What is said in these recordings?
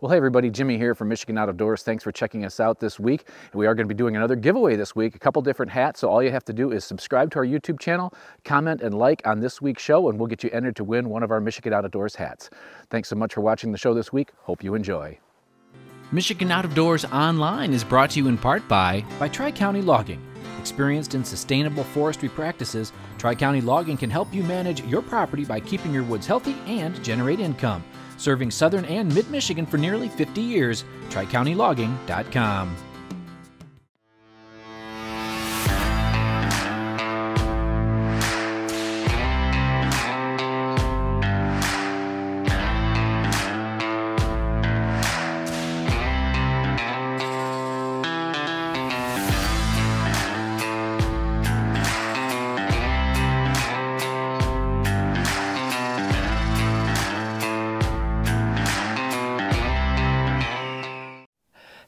Well, hey everybody, Jimmy here from Michigan Out of Doors. Thanks for checking us out this week. We are going to be doing another giveaway this week, a couple different hats. So all you have to do is subscribe to our YouTube channel, comment and like on this week's show, and we'll get you entered to win one of our Michigan Out of Doors hats. Thanks so much for watching the show this week. Hope you enjoy. Michigan Out of Doors Online is brought to you in part by by Tri County Logging. Experienced in sustainable forestry practices, Tri County Logging can help you manage your property by keeping your woods healthy and generate income serving southern and mid Michigan for nearly 50 years. TriCountyLogging.com.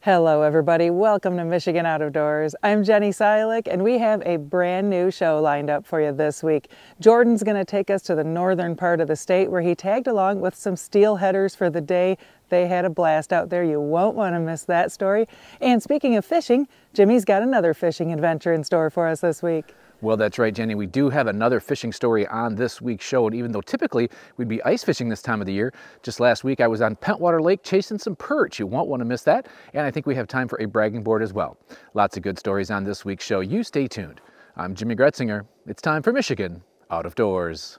Hello, everybody. Welcome to Michigan Out of Doors. I'm Jenny Silik, and we have a brand new show lined up for you this week. Jordan's going to take us to the northern part of the state where he tagged along with some steelheaders for the day. They had a blast out there. You won't want to miss that story. And speaking of fishing, Jimmy's got another fishing adventure in store for us this week. Well, that's right, Jenny. We do have another fishing story on this week's show. And even though typically we'd be ice fishing this time of the year, just last week I was on Pentwater Lake chasing some perch. You won't want to miss that. And I think we have time for a bragging board as well. Lots of good stories on this week's show. You stay tuned. I'm Jimmy Gretzinger. It's time for Michigan Out of Doors.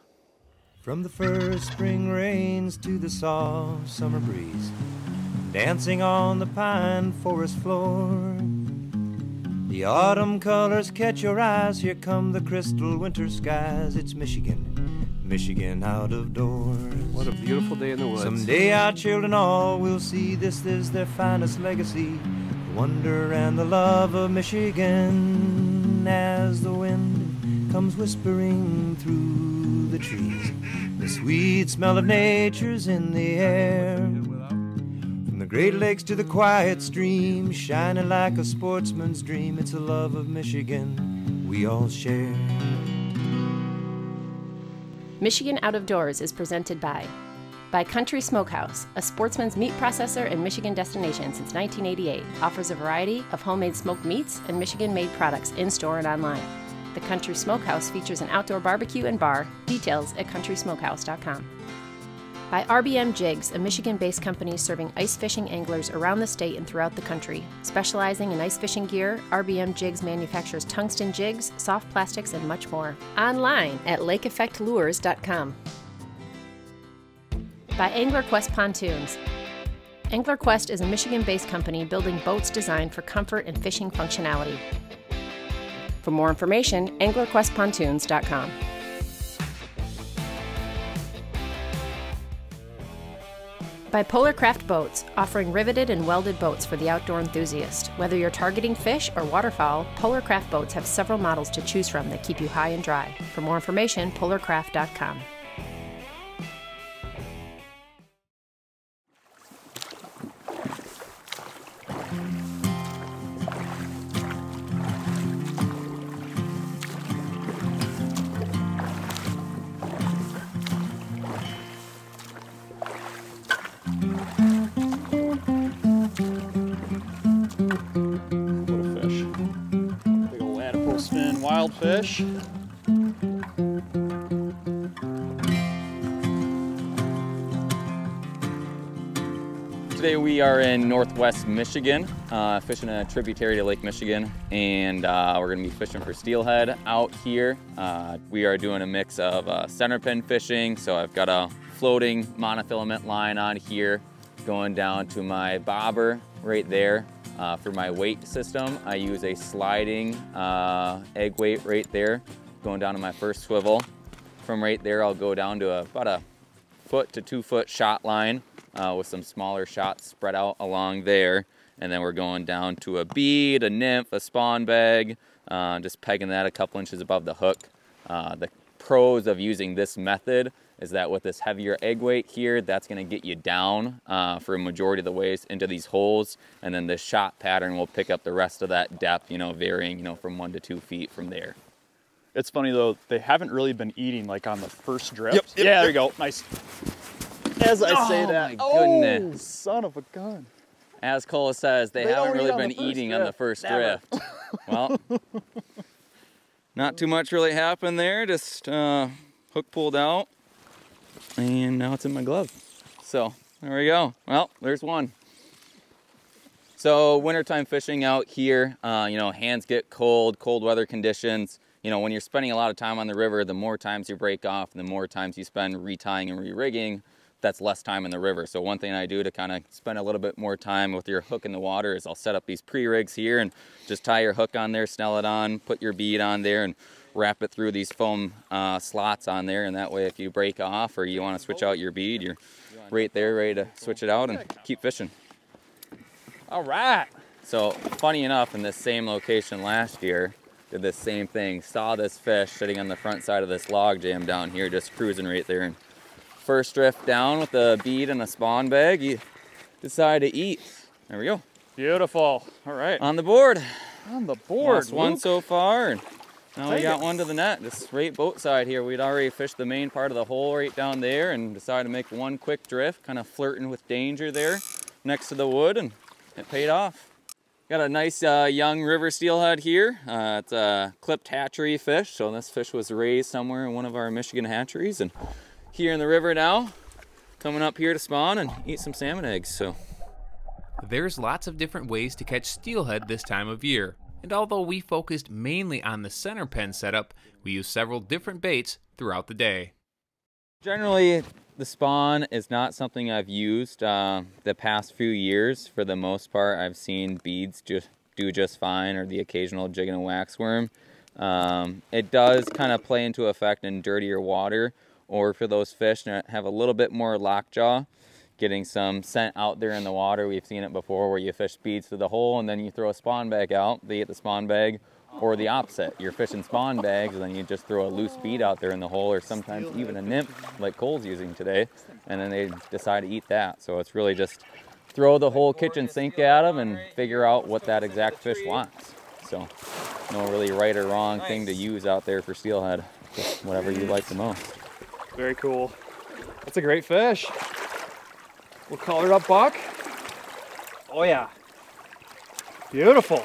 From the first spring rains to the soft summer breeze, dancing on the pine forest floor. The autumn colors catch your eyes. Here come the crystal winter skies. It's Michigan, Michigan out of doors. What a beautiful day in the woods. Someday our children all will see this is their finest legacy. The wonder and the love of Michigan as the wind comes whispering through the trees. The sweet smell of nature's in the air. Great Lakes to the quiet stream, shining like a sportsman's dream. It's a love of Michigan we all share. Michigan Out of Doors is presented by by Country Smokehouse, a sportsman's meat processor and Michigan destination since 1988, offers a variety of homemade smoked meats and Michigan-made products in-store and online. The Country Smokehouse features an outdoor barbecue and bar. Details at countrysmokehouse.com by RBM Jigs, a Michigan based company serving ice fishing anglers around the state and throughout the country. Specializing in ice fishing gear, RBM Jigs manufactures tungsten jigs, soft plastics, and much more. Online at lakeeffectlures.com. By AnglerQuest Pontoons. AnglerQuest is a Michigan based company building boats designed for comfort and fishing functionality. For more information, anglerquestpontoons.com. by Polarcraft Boats, offering riveted and welded boats for the outdoor enthusiast. Whether you're targeting fish or waterfowl, Polarcraft Boats have several models to choose from that keep you high and dry. For more information, polarcraft.com. wild fish. Today we are in northwest Michigan, uh, fishing a tributary to Lake Michigan, and uh, we're going to be fishing for steelhead out here. Uh, we are doing a mix of uh, center pin fishing, so I've got a floating monofilament line on here going down to my bobber right there. Uh, for my weight system, I use a sliding uh, egg weight right there, going down to my first swivel. From right there, I'll go down to a, about a foot to two foot shot line uh, with some smaller shots spread out along there. And then we're going down to a bead, a nymph, a spawn bag, uh, just pegging that a couple inches above the hook. Uh, the pros of using this method is that with this heavier egg weight here, that's gonna get you down uh, for a majority of the ways into these holes. And then the shot pattern will pick up the rest of that depth, you know, varying, you know, from one to two feet from there. It's funny though, they haven't really been eating like on the first drift. Yep, yep yeah, there you go, nice. as I say Oh that. my goodness. Oh, son of a gun. As Cole says, they, They haven't really been first eating on the first Never. drift. well, not too much really happened there. Just uh, hook pulled out, and now it's in my glove. So there we go. Well, there's one. So wintertime fishing out here, uh, you know, hands get cold, cold weather conditions. You know, when you're spending a lot of time on the river, the more times you break off, and the more times you spend retying and re-rigging, that's less time in the river. So one thing I do to kind of spend a little bit more time with your hook in the water is I'll set up these pre-rigs here and just tie your hook on there, snell it on, put your bead on there and wrap it through these foam uh, slots on there. And that way if you break off or you want to switch out your bead, you're right there ready to switch it out and keep fishing. All right. So funny enough, in this same location last year, did the same thing. Saw this fish sitting on the front side of this log jam down here, just cruising right there. And first drift down with a bead and a spawn bag, you decide to eat. There we go. Beautiful. All right. On the board. On the board. Lost one so far. And now we got it. one to the net, just right boat side here. We'd already fished the main part of the hole right down there and decided to make one quick drift, kind of flirting with danger there next to the wood, and it paid off. Got a nice uh, young river steelhead here. Uh, it's a clipped hatchery fish, so this fish was raised somewhere in one of our Michigan hatcheries, and here in the river now, coming up here to spawn and eat some salmon eggs. So There's lots of different ways to catch steelhead this time of year, and although we focused mainly on the center pin setup, we used several different baits throughout the day. Generally, the spawn is not something I've used uh, the past few years. For the most part, I've seen beads just do just fine, or the occasional jig and waxworm. Um, it does kind of play into effect in dirtier water, or for those fish that have a little bit more lockjaw, getting some scent out there in the water. We've seen it before where you fish beads to the hole and then you throw a spawn bag out. They get the spawn bag, or the opposite. You're fishing spawn bags and then you just throw a loose bead out there in the hole, or sometimes even a nymph like Cole's using today, and then they decide to eat that. So it's really just throw the whole kitchen sink at them and figure out what that exact fish wants. So no really right or wrong thing to use out there for steelhead. Just whatever you like the most. Very cool. That's a great fish. We'll color up buck. Oh yeah. Beautiful.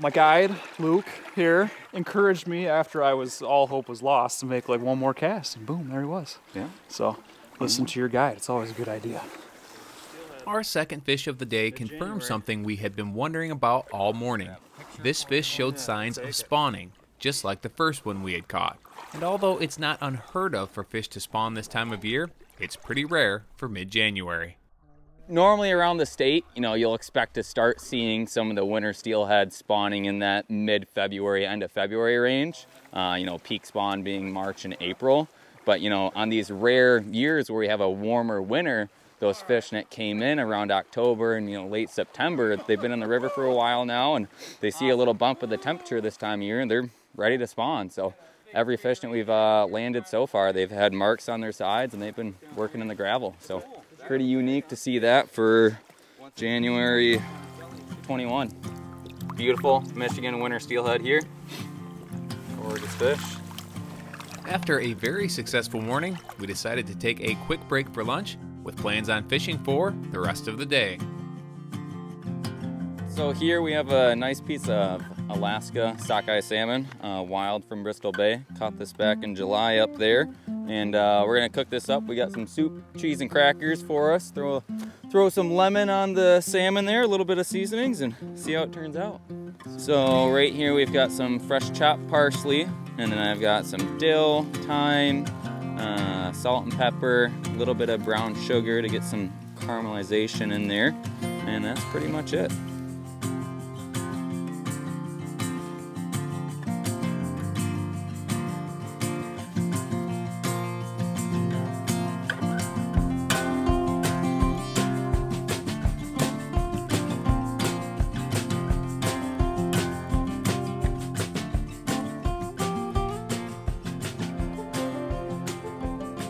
My guide, Luke, here, encouraged me after I was all hope was lost to make like one more cast, and boom, there he was. Yeah. So listen to your guide. It's always a good idea. Our second fish of the day confirmed something we had been wondering about all morning. This fish showed signs of spawning, just like the first one we had caught. And although it's not unheard of for fish to spawn this time of year, it's pretty rare for mid January. normally around the state, you know, you'll expect to start seeing some of the winter steelhead spawning in that mid-February, end of February range. Uh, you know, peak spawn being March and April. But you know, on these rare years where we have a warmer winter, those fish that came in around October and you know late September, they've been in the river for a while now, and they see a little bump of the temperature this time of year, and they're ready to spawn. So every fish that we've uh, landed so far, they've had marks on their sides, and they've been working in the gravel. So pretty unique to see that for January 21. Beautiful Michigan winter steelhead here. Gorgeous fish. After a very successful morning, we decided to take a quick break for lunch with plans on fishing for the rest of the day. So here we have a nice piece of Alaska sockeye salmon, uh, wild from Bristol Bay. Caught this back in July up there, and uh, we're gonna cook this up. We got some soup, cheese, and crackers for us. Throw throw some lemon on the salmon there, a little bit of seasonings, and see how it turns out. So right here we've got some fresh chopped parsley, and then I've got some dill, thyme, uh, salt and pepper, a little bit of brown sugar to get some caramelization in there, and that's pretty much it.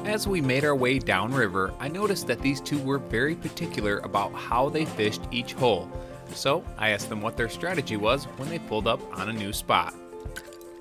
As we made our way downriver, I noticed that these two were very particular about how they fished each hole. So I asked them what their strategy was when they pulled up on a new spot.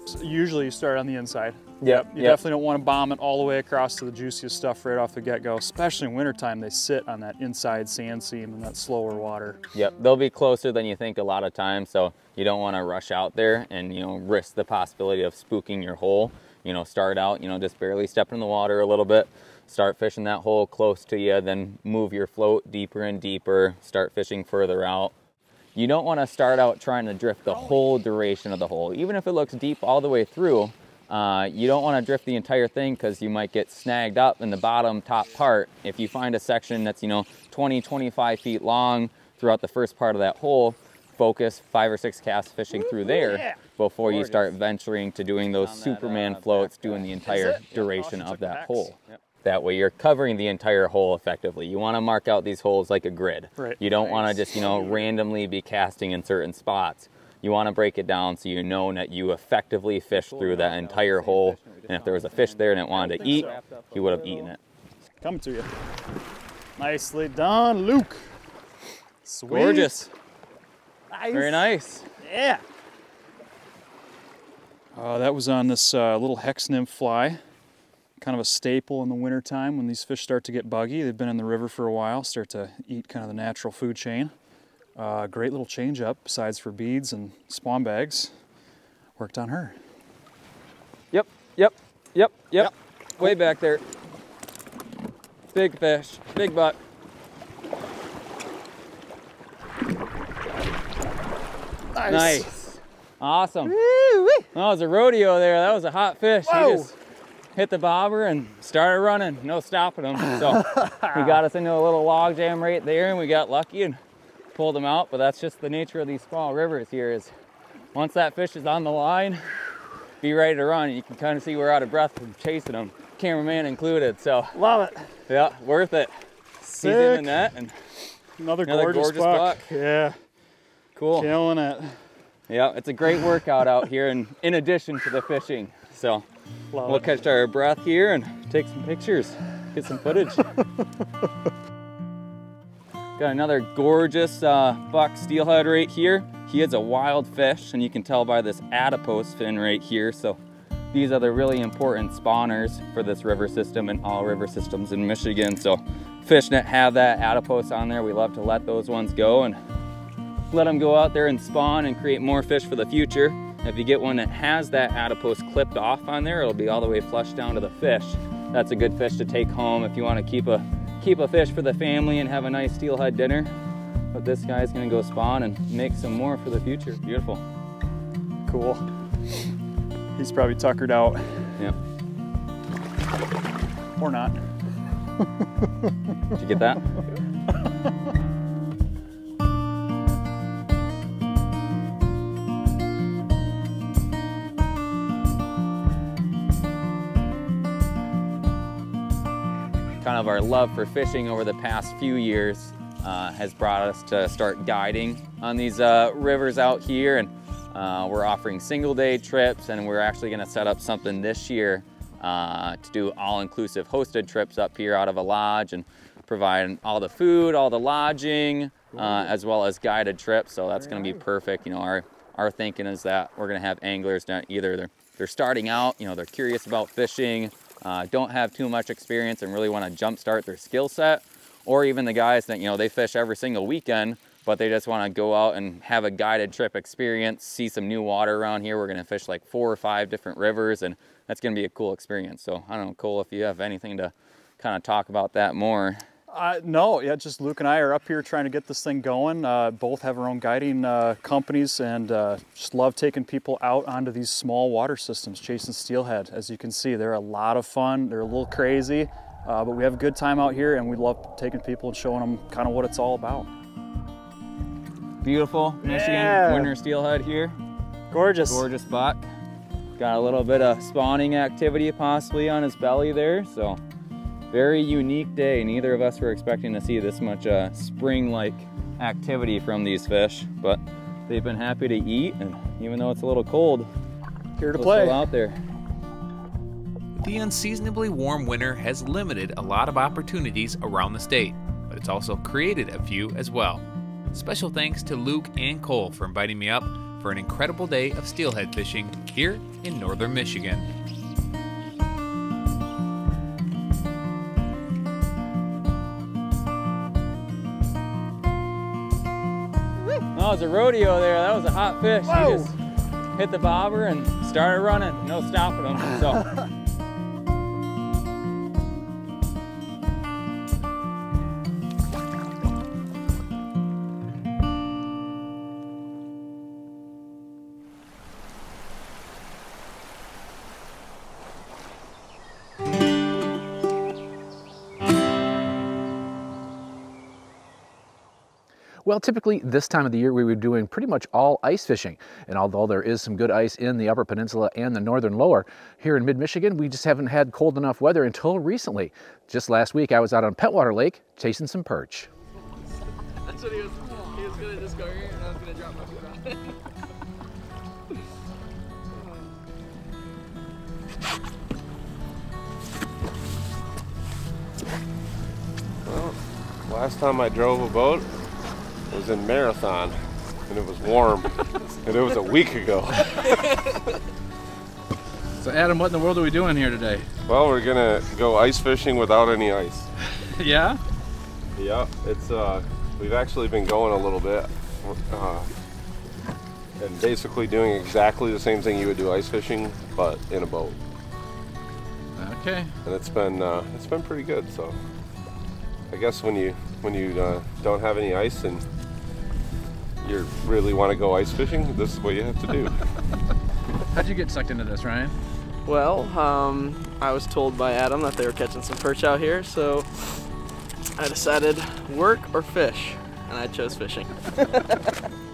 So usually you start on the inside. Yep. You yep. definitely don't want to bomb it all the way across to the juiciest stuff right off the get-go, especially in wintertime. They sit on that inside sand seam and that slower water. Yep, they'll be closer than you think a lot of times, so you don't want to rush out there and you know risk the possibility of spooking your hole. You know, start out, you know, just barely step in the water a little bit, start fishing that hole close to you, then move your float deeper and deeper, start fishing further out. You don't want to start out trying to drift the whole duration of the hole, even if it looks deep all the way through. Uh, you don't want to drift the entire thing because you might get snagged up in the bottom top part. If you find a section that's, you know, 20, 25 feet long throughout the first part of that hole, focus five or six casts fishing through there before you start venturing to doing those Superman floats, doing the entire oh, duration of that hole. That way you're covering the entire hole effectively. You want to mark out these holes like a grid. Right. You don't want to just, you know, randomly be casting in certain spots. You want to break it down so you know that you effectively fished through that entire hole. And if there was a fish there and it wanted to eat, he would have eaten it. Coming to you. Nicely done, Luke. Sweet. Gorgeous. Nice. Very nice. Yeah. Uh, that was on this uh, little hex nymph fly. Kind of a staple in the wintertime when these fish start to get buggy. They've been in the river for a while, start to eat kind of the natural food chain. Uh, great little change up, besides for beads and spawn bags. Worked on her. Yep, yep, yep, yep. Way back there. Big fish, big butt. Nice. Awesome. That was a rodeo there. That was a hot fish. He just hit the bobber and started running. No stopping him. So he got us into a little log jam right there and we got lucky and pulled him out. But that's just the nature of these small rivers here is once that fish is on the line, be ready to run. You can kind of see we're out of breath from chasing them, cameraman included. So Love it. yeah, worth it. He's in the net and Another, Another gorgeous, gorgeous buck. buck. Yeah, cool. killing it. Yeah, it's a great workout out here and in addition to the fishing. So Love we'll it. catch our breath here and take some pictures, get some footage. Got another gorgeous uh, buck steelhead right here. He is a wild fish and you can tell by this adipose fin right here. So these are the really important spawners for this river system and all river systems in Michigan. So fish that have that adipose on there, we love to let those ones go and let them go out there and spawn and create more fish for the future. If you get one that has that adipose clipped off on there, it'll be all the way flushed down to the fish. That's a good fish to take home if you want to keep a keep a fish for the family and have a nice steelhead dinner. But this guy's gonna go spawn and make some more for the future. Beautiful. Cool. He's probably tuckered out, Yep. or not. Did you get that? kind of our love for fishing over the past few years uh, has brought us to start guiding on these uh, rivers out here and uh, we're offering single day trips and we're actually going to set up something this year uh, to do all-inclusive hosted trips up here out of a lodge and provide all the food, all the lodging, uh, as well as guided trips. So that's going to be perfect. You know, our our thinking is that we're going to have anglers that either they're they're starting out, you know, they're curious about fishing, uh, don't have too much experience and really want to jumpstart their skill set, or even the guys that you know they fish every single weekend, but they just want to go out and have a guided trip experience, see some new water around here. We're going to fish like four or five different rivers, and that's going to be a cool experience. So I don't know, Cole, if you have anything to kind of talk about that more. Uh, no, yeah, just Luke and I are up here trying to get this thing going. Uh, both have our own guiding uh, companies and uh, just love taking people out onto these small water systems, chasing steelhead. As you can see, they're a lot of fun. They're a little crazy, uh, but we have a good time out here and we love taking people and showing them kind of what it's all about. Beautiful Michigan Yeah. winter steelhead here. Gorgeous. Gorgeous buck. Got a little bit of spawning activity possibly on his belly there, so very unique day. Neither of us were expecting to see this much uh, spring-like activity from these fish, but they've been happy to eat, and even though it's a little cold, Here to play. still out there. The unseasonably warm winter has limited a lot of opportunities around the state, but it's also created a few as well. Special thanks to Luke and Cole for inviting me up for an incredible day of steelhead fishing here in northern Michigan. No, it's a rodeo there. That was a hot fish. He just hit the bobber and started running. No stopping him. So. Well, typically this time of the year we would be doing pretty much all ice fishing. And although there is some good ice in the Upper Peninsula and the Northern Lower, here in mid-Michigan we just haven't had cold enough weather until recently. Just last week I was out on Pentwater Lake chasing some perch. That's what he was, he was gonna just go here and I was gonna drop my foot. Well, last time I drove a boat was in Marathon, and it was warm, and it was a week ago. So Adam, what in the world are we doing here today? Well, we're gonna go ice fishing without any ice. yeah? Yeah, it's uh, we've actually been going a little bit, uh, and basically doing exactly the same thing you would do ice fishing, but in a boat. Okay. And it's been uh, it's been pretty good. So I guess when you when you uh, don't have any ice and you really want to go ice fishing, this is what you have to do. How'd you get sucked into this, Ryan? Well, um, I was told by Adam that they were catching some perch out here, so I decided work or fish, and I chose fishing.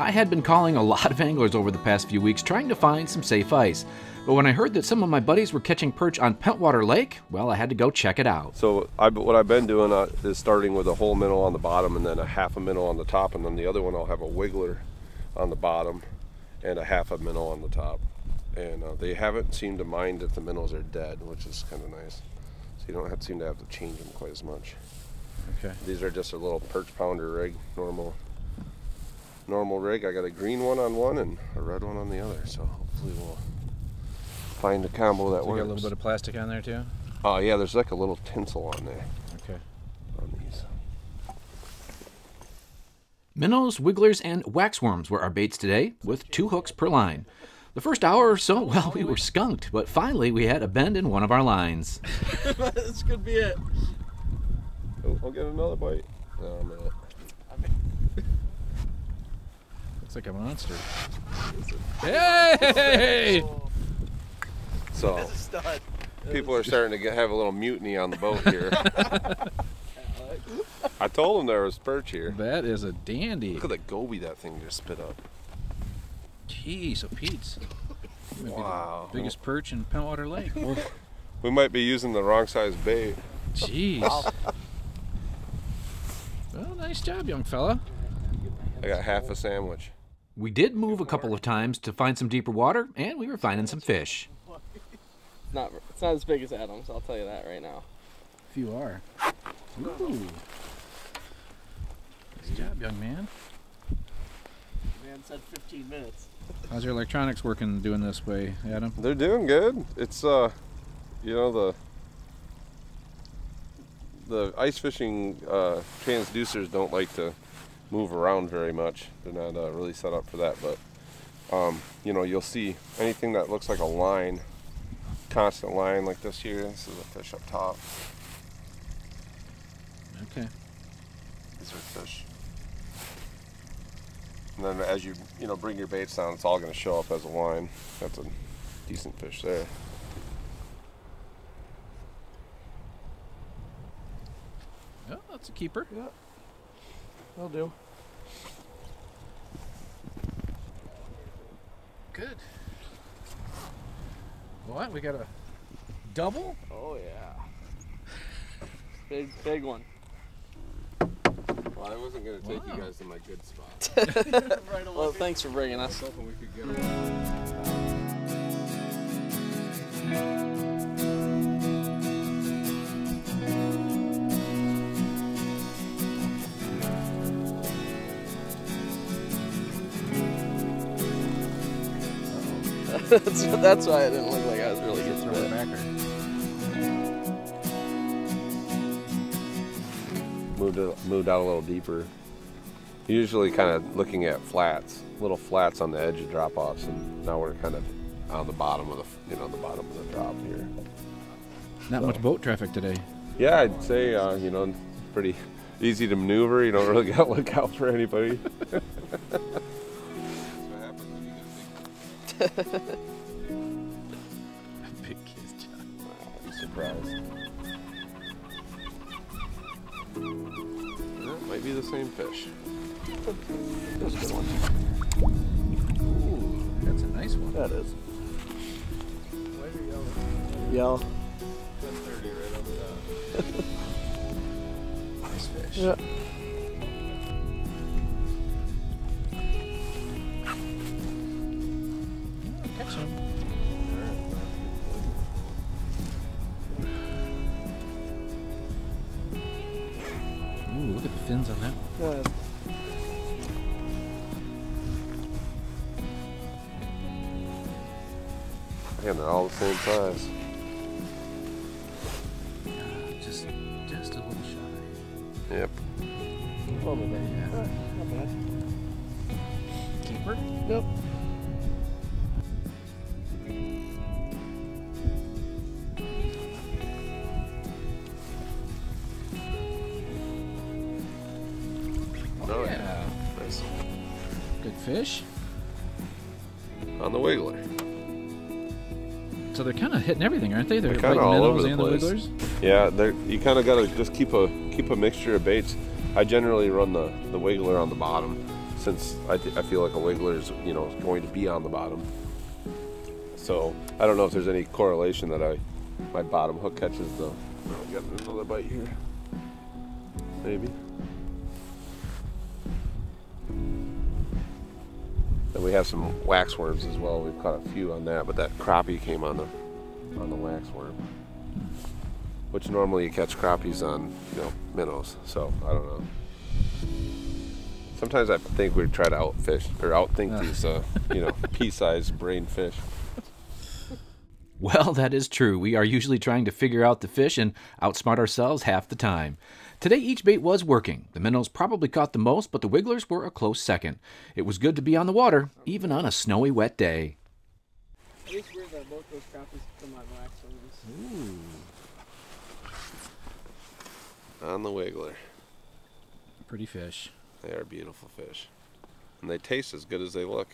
I had been calling a lot of anglers over the past few weeks trying to find some safe ice. But when I heard that some of my buddies were catching perch on Pentwater Lake, well, I had to go check it out. So I, what I've been doing uh, is starting with a whole minnow on the bottom and then a half a minnow on the top, and then the other one I'll have a wiggler on the bottom and a half a minnow on the top. And uh, they haven't seemed to mind if the minnows are dead, which is kind of nice. So you don't have, seem to have to change them quite as much. Okay. These are just a little perch pounder rig, normal normal rig. I got a green one on one and a red one on the other. So hopefully we'll find a combo that So you works. got a little bit of plastic on there too? Oh yeah, there's like a little tinsel on there Okay. on these. Minnows, wigglers, and waxworms were our baits today, with two hooks per line. The first hour or so, well, we were skunked, but finally we had a bend in one of our lines. this could be it. Oh, I'll get another bite. Oh man. Looks like a monster. Hey! So people are starting to get, have a little mutiny on the boat here. I told them there was perch here. That is a dandy. Look at the goby that thing just spit up. Jeez, so Pete's. Might be the Wow. Biggest perch in Pentwater Lake. We might be using the wrong size bait. Jeez. Well, nice job, young fella. I got half a sandwich. We did move a couple of times to find some deeper water, and we were finding some fish. It's not, it's not as big as Adam's, I'll tell you that right now. If you are. Ooh. Nice job, young man. The Man said 15 minutes. How's your electronics working doing this way, Adam? They're doing good. It's uh, you know the the ice fishing uh, transducers don't like to move around very much. They're not uh, really set up for that. But um, you know, you'll see anything that looks like a line, constant line like this here. This is a fish up top. Okay. These are fish. And then as you you know bring your baits down, it's all going to show up as a line. That's a decent fish there. Oh, that's a keeper. Yeah. Will do. Good. What? We got a double? Oh yeah. Big, big one. Well, I wasn't going to take Wow. you guys to my good spot. right Well, thanks for bringing us. That's, that's why I didn't look like I was really getting Throw bit. it back or Moved it, moved out a little deeper. usually kind of looking at flats, little flats on the edge of drop offs, and now we're kind of on the bottom of the, you know, the bottom of the drop here. Not much boat traffic today. Yeah, I'd say, uh, you know, pretty easy to maneuver. You don't really got to look out for anybody. Big kiss, John. I'm surprised. That might be the same fish. That's a good one. Ooh, that's a nice one. That is. Yellow. Nice fish. Yeah. And they're all the same size. Just, just a little shy. Yep. Oh, my bad. Yeah. Not bad. Keeper? Yep. Hitting everything, aren't they? They're, They're kinda all over the place. the. Yeah, they're, you kind of got to just keep a keep a mixture of baits. I generally run the, the wiggler on the bottom since I, I feel like a wiggler is you know going to be on the bottom. So I don't know if there's any correlation that I my bottom hook catches the. Oh, I got another bite here. Maybe. And we have some wax worms as well. We've caught a few on that, but that crappie came on the on the wax worm which normally you catch crappies on, you know, minnows. So I don't know. Sometimes I think we try to outfish or outthink these, uh, you know, pea-sized brain fish. Well, that is true. We are usually trying to figure out the fish and outsmart ourselves half the time. Today, each bait was working. The minnows probably caught the most, but the wigglers were a close second. It was good to be on the water, even on a snowy, wet day. It's weird that both those crappies come on wax ones. On the wiggler. Pretty fish. They are beautiful fish. And they taste as good as they look.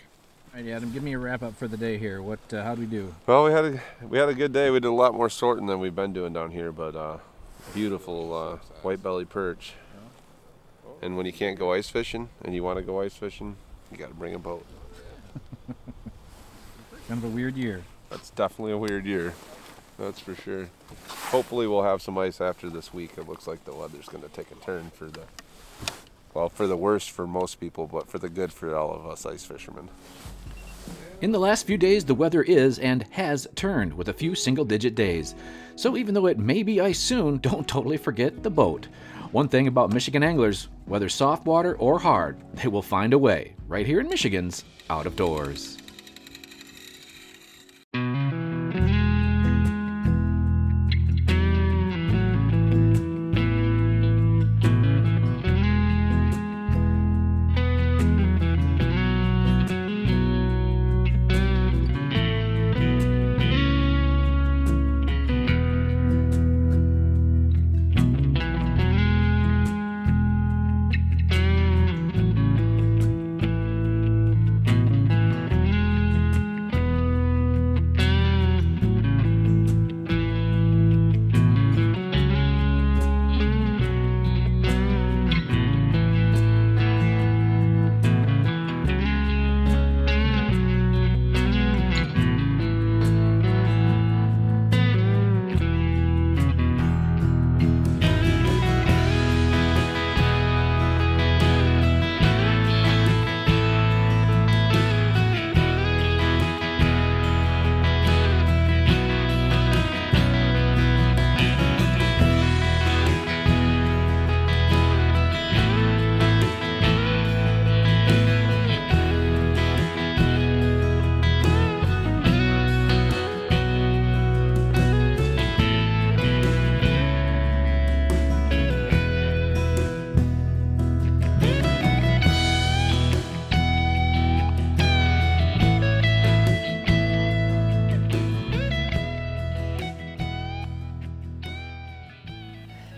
All right, Adam, give me a wrap up for the day here. What? Uh, how do we do? Well, we had a we had a good day. We did a lot more sorting than we've been doing down here, but uh, beautiful uh, white belly perch. And when you can't go ice fishing and you want to go ice fishing, you got to bring a boat. Kind of a weird year. That's definitely a weird year. That's for sure. Hopefully, we'll have some ice after this week. It looks like the weather's going to take a turn for the, well, for the worst for most people, but for the good for all of us ice fishermen. In the last few days, the weather is and has turned with a few single digit days. So even though it may be ice soon, don't totally forget the boat. One thing about Michigan anglers, whether soft water or hard, they will find a way, right here in Michigan's Out of Doors.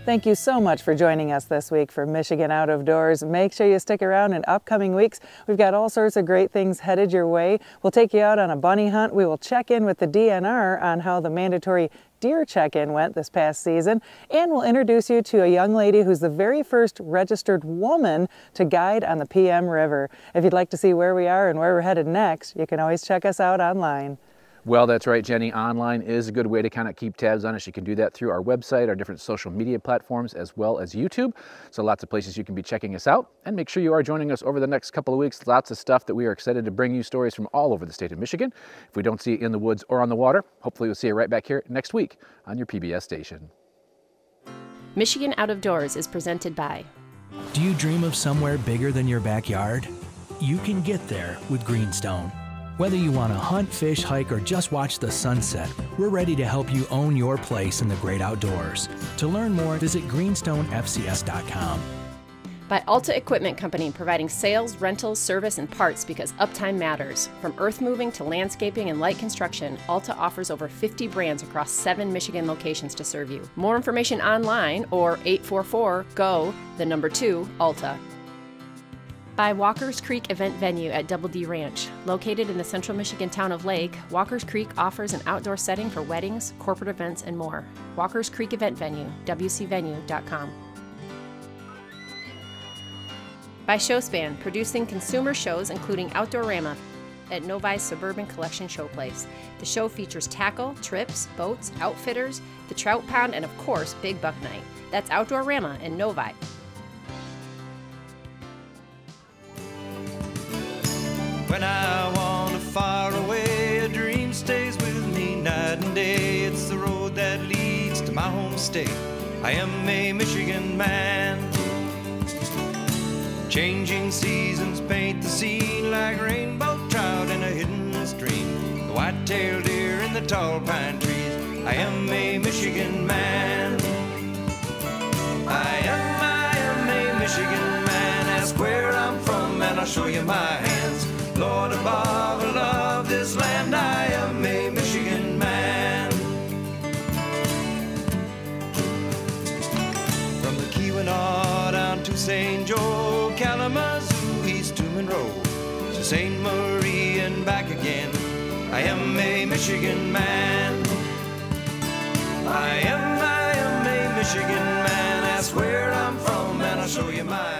Thank you so much for joining us this week for Michigan Out of Doors. Make sure you stick around in upcoming weeks. We've got all sorts of great things headed your way. We'll take you out on a bunny hunt. We will check in with the DNR on how the mandatory deer check-in went this past season and we'll introduce you to a young lady who's the very first registered woman to guide on the PM River. If you'd like to see where we are and where we're headed next, you can always check us out online. Well, that's right, Jenny. Online is a good way to kind of keep tabs on us. You can do that through our website, our different social media platforms, as well as YouTube. So lots of places you can be checking us out. And make sure you are joining us over the next couple of weeks. Lots of stuff that we are excited to bring you stories from all over the state of Michigan. If we don't see you in the woods or on the water, hopefully we'll see you right back here next week on your PBS station. Michigan Out of Doors is presented by. Do you dream of somewhere bigger than your backyard? You can get there with Greenstone. Whether you want to hunt, fish, hike, or just watch the sunset, we're ready to help you own your place in the great outdoors. To learn more, visit greenstonefcs.com. By Alta Equipment Company, providing sales, rentals, service, and parts because uptime matters. From earth moving to landscaping and light construction, Alta offers over 50 brands across seven Michigan locations to serve you. More information online or 844 GO, the number 2, Alta by Walker's Creek Event Venue at Double D Ranch. Located in the central Michigan town of Lake, Walker's Creek offers an outdoor setting for weddings, corporate events, and more. Walker's Creek Event Venue, wcvenue.com. By Showspan, producing consumer shows including Outdoor Outdoorama at Novi's Suburban Collection Showplace. The show features tackle, trips, boats, outfitters, the trout pond, and of course, Big Buck Night. That's Outdoor Outdoorama in Novi. When I wander far away, a dream stays with me night and day. It's the road that leads to my home state. I am a Michigan man. Changing seasons paint the scene like rainbow trout in a hidden stream. The white-tailed deer in the tall pine trees. I am a Michigan man. I am, I am a Michigan man. Ask where I'm from and I'll show you my hands. Lord above, I love this land. I am a Michigan man. From the Keweenaw down to St. Joe, Kalamazoo, east to Monroe, to St. Marie and back again. I am a Michigan man. I am, I am a Michigan man. Ask where I'm from and I'll show you my